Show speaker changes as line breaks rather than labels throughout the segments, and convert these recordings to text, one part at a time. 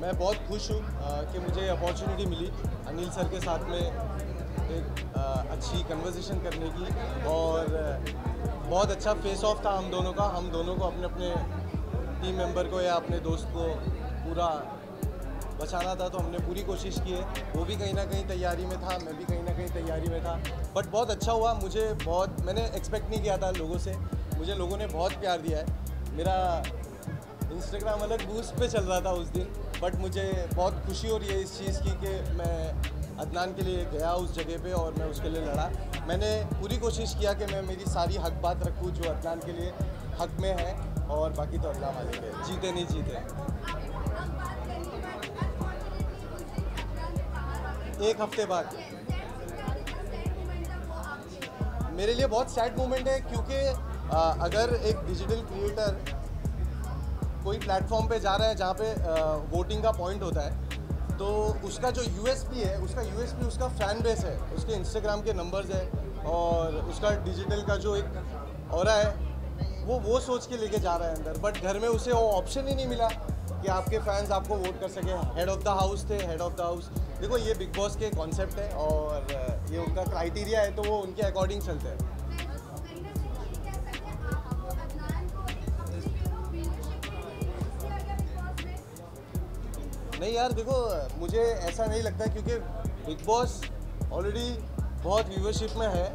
मैं बहुत खुश हूँ कि मुझे अपॉर्चुनिटी मिली अनिल सर के साथ में एक अ, अच्छी कन्वर्सेशन करने की और बहुत अच्छा फेस ऑफ़ था हम दोनों का। हम दोनों को अपने अपने टीम मेंबर को या अपने दोस्त को पूरा बचाना था तो हमने पूरी कोशिश की है। वो भी कहीं ना कहीं तैयारी में था मैं भी कहीं ना कहीं तैयारी में था। बट बहुत अच्छा हुआ मुझे बहुत मैंने एक्सपेक्ट नहीं किया था लोगों से। मुझे लोगों ने बहुत प्यार दिया है। मेरा इंस्टाग्राम अलग बूस्ट पे चल रहा था उस दिन बट मुझे बहुत खुशी हो रही है इस चीज़ की कि मैं अदनान के लिए गया उस जगह पे और मैं उसके लिए लड़ा। मैंने पूरी कोशिश किया कि मैं मेरी सारी हक बात रखूँ जो अदनान के लिए हक में है और बाकी तो अल्लाह मालिक है जीते, नहीं जीते। एक हफ़्ते बाद। मेरे लिए बहुत सैड मोमेंट है क्योंकि अगर एक डिजिटल क्रिएटर कोई प्लेटफॉर्म पे जा रहा है जहाँ पे वोटिंग का पॉइंट होता है तो उसका जो यूएसपी है, उसका यूएसपी उसका फ़ैन बेस है, उसके इंस्टाग्राम के नंबर्स है और उसका डिजिटल का जो एक और है, वो वो सोच के लेके जा रहा है अंदर। बट घर में उसे वो ऑप्शन ही नहीं मिला कि आपके फैंस आपको वोट कर सके। हेड ऑफ़ द हाउस थे हेड ऑफ़ द हाउस देखो, ये बिग बॉस के कॉन्सेप्ट है और ये उनका क्राइटेरिया है तो वो उनके अकॉर्डिंग चलते हैं। नहीं यार, देखो, मुझे ऐसा नहीं लगता क्योंकि बिग बॉस ऑलरेडी बहुत व्यूवरशिप में है।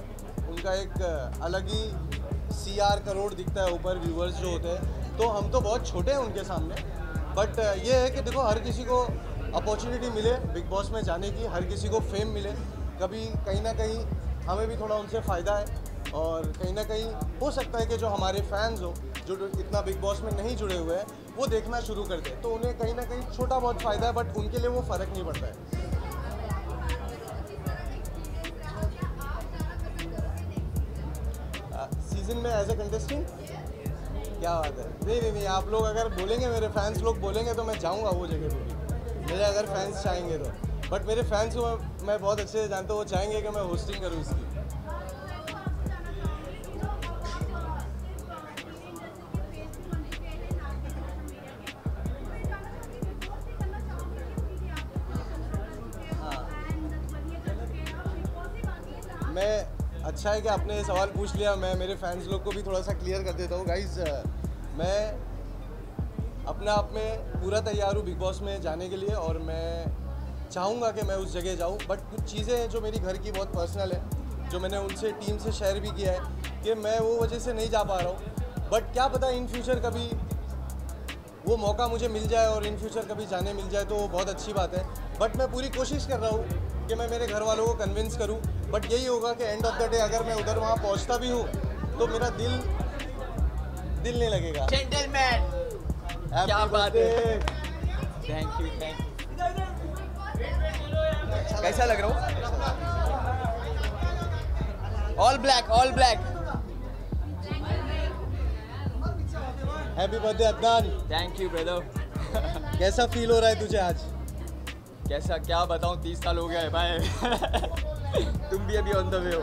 उनका एक अलग ही सी आर करोड़ दिखता है ऊपर व्यूवर्स जो होते हैं। तो हम तो बहुत छोटे हैं उनके सामने। बट ये है कि देखो, हर किसी को अपॉर्चुनिटी मिले बिग बॉस में जाने की, हर किसी को फेम मिले। कभी कहीं ना कहीं हमें भी थोड़ा उनसे फ़ायदा है। और कहीं ना कहीं हो सकता है कि जो हमारे फैंस हो, जो इतना बिग बॉस में नहीं जुड़े हुए हैं, वो देखना शुरू कर दे। तो उन्हें कहीं ना कहीं छोटा बहुत फ़ायदा है बट उनके लिए वो फ़र्क नहीं पड़ता है। सीज़न में एज ए कंटेस्टेंट क्या बात है। नहीं नहीं नहीं, आप लोग अगर बोलेंगे, मेरे फैंस लोग बोलेंगे तो मैं जाऊँगा वो जगह पे भी। मेरे अगर फैंस चाहेंगे तो। बट मेरे फैंस को मैं बहुत अच्छे से जानता हूँ, वो चाहेंगे कि मैं होस्टिंग करूँ इसकी। मैं अच्छा है कि आपने सवाल पूछ लिया। मैं, मेरे फैंस लोग को भी थोड़ा सा क्लियर कर देता हूँ गाइज़ मैं अपने आप में पूरा तैयार हूँ बिग बॉस में जाने के लिए और मैं चाहूँगा कि मैं उस जगह जाऊँ। बट कुछ चीज़ें हैं जो मेरी घर की बहुत पर्सनल है, जो मैंने उनसे टीम से शेयर भी किया है कि मैं वो वजह से नहीं जा पा रहा हूँ। बट क्या पता इन फ्यूचर कभी वो मौका मुझे मिल जाए और इन फ्यूचर कभी जाने मिल जाए तो वो बहुत अच्छी बात है। बट मैं पूरी कोशिश कर रहा हूँ कि मैं मेरे घर वालों को कन्विंस करूँ। बट यही होगा कि एंड ऑफ़ द डे अगर मैं उधर वहाँ पहुँचता भी हूँ तो मेरा दिल दिल नहीं लगेगा।
जेंटलमैन क्या बात है। थैंक यू थैंक यू कैसा लग रहा हूँ? All black all black
happy birthday Adnan
thank you brother
कैसा फील हो रहा है तुझे आज?
कैसा, क्या बताऊँ, तीस साल हो गया है, भाई। तुम भी अभी ऑन द वे हो।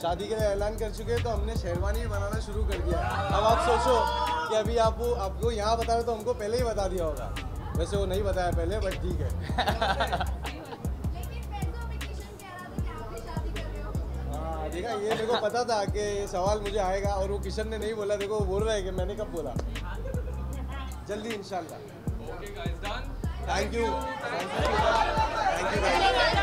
शादी के ऐलान कर चुके हैं तो हमने शेरवानी भी बनाना शुरू कर दिया अब आप सोचो कि अभी आपको आपको यहाँ बता रहे तो हमको पहले ही बता दिया होगा। वैसे वो नहीं बताया पहले बट ठीक है। हाँ देखा, ये मेरे को पता था कि सवाल मुझे आएगा, और वो किशन ने नहीं बोला, देखो, वो बोल रहा है कि मैंने कब बोला। जल्दी, इंशाल्लाह। Okay guys, done. Thank, Thank you. you. Thank you. Thank you.